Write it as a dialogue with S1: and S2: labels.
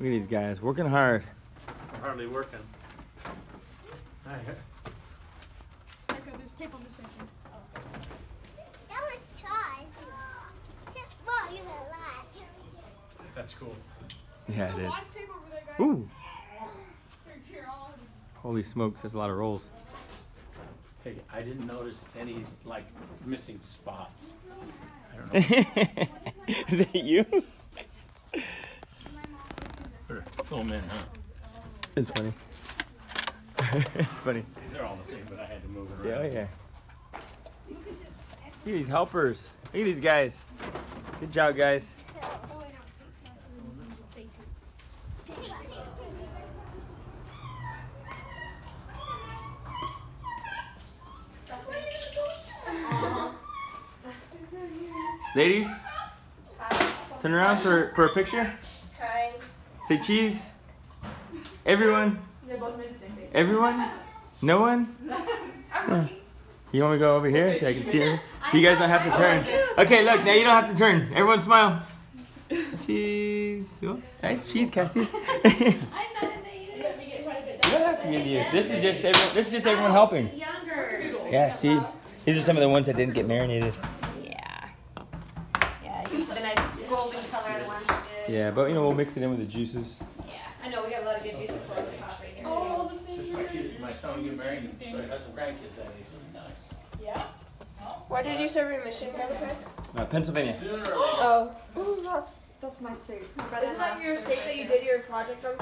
S1: at these guys working hard.
S2: I'm hardly working. I,
S3: Check out tape on this section.
S4: That was tight. Whoa, you got a lot.
S2: that's cool.
S1: Yeah,
S3: There's
S1: it
S3: a
S1: is.
S3: tape over there, guys.
S1: Ooh,
S3: Here, here, all of it.
S1: holy smokes, that's a lot of rolls.
S2: Hey, I didn't notice any like missing spots. I don't know.
S1: is that you?
S2: Better film in, huh?
S1: It's funny. it's funny.
S2: They're all the same, but I had to move it
S1: Yeah, oh,
S2: around.
S1: oh yeah. Look at these helpers. Look at these guys. Good job, guys.
S3: Oh, wait, no, tape. That's what we need. Tape.
S1: Ladies, turn around for, for a picture.
S3: Hi.
S1: Say cheese. Everyone.
S3: They both made the same face.
S1: Everyone? No one? Huh. You want me to go over here so I can see her? So you guys don't have to turn. Okay, look, now you don't have to turn. Everyone smile. Cheese. Oh, nice cheese, Cassie. you
S3: Let me get quite a bit
S1: don't have to give you. This is just everyone, this is just everyone oh, helping.
S5: Younger.
S1: Yeah, see? These are some of the ones that didn't get marinated.
S5: Yeah. Yeah, use the nice golden color the ones did.
S1: Yeah, but you know, we'll mix it in with the juices.
S5: Yeah. I know we got a lot of good juices for the top right here.
S3: Oh, the same
S2: Just my kids, my son get married, so I got some grandkids that age. Nice.
S3: Yeah.
S6: Where did you serve your mission, Democrat?
S1: Uh, Pennsylvania.
S6: Oh,
S5: Ooh, that's that's my state. My
S6: isn't that your state that you did your project on?